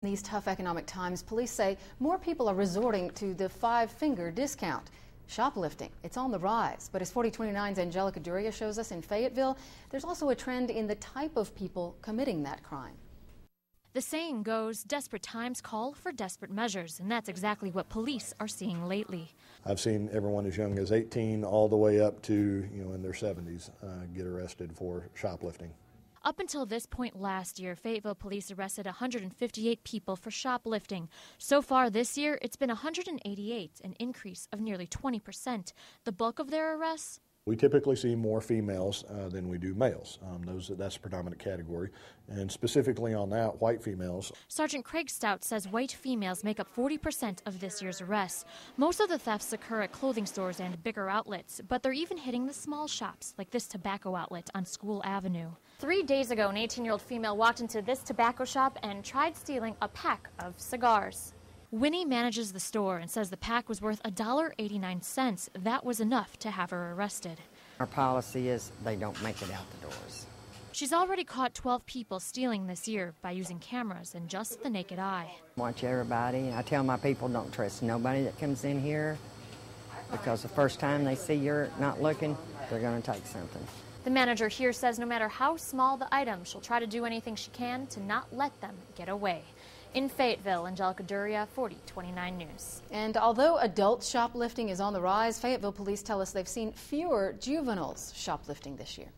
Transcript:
In these tough economic times, police say more people are resorting to the five finger discount. Shoplifting, it's on the rise. But as 4029's Angelica Duria shows us in Fayetteville, there's also a trend in the type of people committing that crime. The saying goes, desperate times call for desperate measures, and that's exactly what police are seeing lately. I've seen everyone as young as 18 all the way up to, you know, in their 70s uh, get arrested for shoplifting. Up until this point last year, Fayetteville police arrested 158 people for shoplifting. So far this year, it's been 188, an increase of nearly 20%. The bulk of their arrests we typically see more females uh, than we do males. Um, those that's a predominant category, and specifically on that, white females. Sergeant Craig Stout says white females make up 40% of this year's arrests. Most of the thefts occur at clothing stores and bigger outlets, but they're even hitting the small shops, like this tobacco outlet on School Avenue. Three days ago, an 18-year-old female walked into this tobacco shop and tried stealing a pack of cigars. Winnie manages the store and says the pack was worth $1.89. That was enough to have her arrested. Our policy is they don't make it out the doors. She's already caught 12 people stealing this year by using cameras and just the naked eye. Watch everybody. I tell my people don't trust nobody that comes in here because the first time they see you're not looking, they're going to take something. The manager here says no matter how small the item, she'll try to do anything she can to not let them get away. In Fayetteville, Angelica Duria, 4029 News. And although adult shoplifting is on the rise, Fayetteville police tell us they've seen fewer juveniles shoplifting this year.